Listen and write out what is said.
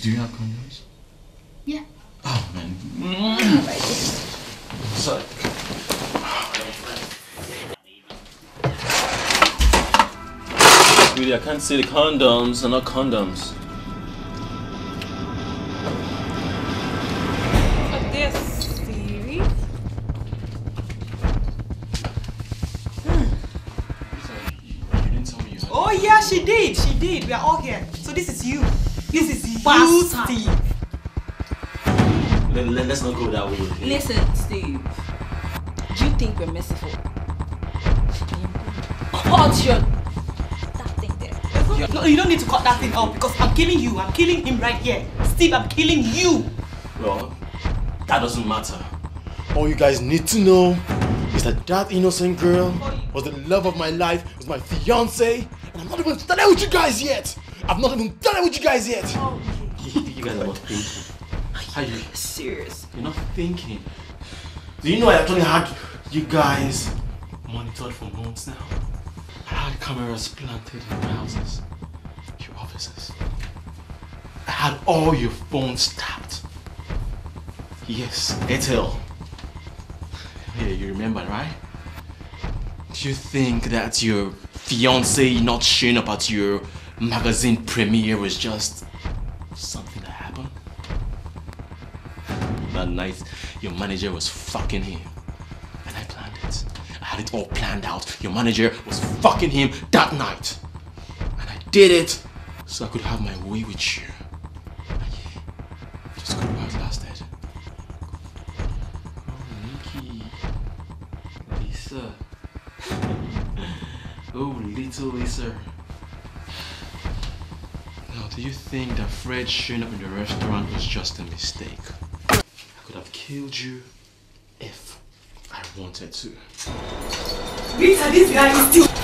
Did you have condoms? Yeah. Oh, man. Mm. Right. So. Sweetie, I can't see the condoms. They're not condoms. Hmm. Oh yeah, she did. She did. We are all here. So this is you. This is you, Steve. Let, let, let's not go that way. okay? Listen, Steve. Do you think we're merciful? Cut your that thing there. No, you don't need to cut that thing out because I'm killing you. I'm killing him right here. Steve, I'm killing you. Well, that doesn't matter. All you guys need to know is that that innocent girl was the love of my life, was my fiance, and I'm not even started with you guys yet. I've not even done it with you guys yet. Oh. You, you guys are not thinking. How you? Serious. You're not thinking. Do you know I actually had you guys monitored for months now? I had cameras planted in your houses, your offices. I had all your phones tapped. Yes, Etel. Yeah, you remember, right? Do you think that your fiance not showing up at your magazine premiere was just something that happened? That night, your manager was fucking him. And I planned it. I had it all planned out. Your manager was fucking him that night. And I did it so I could have my way with you. Oh, Nikki. Lisa. oh, little Lisa. Now, do you think that Fred showing up in the restaurant was just a mistake? I could have killed you if I wanted to. Rita, this guy is still.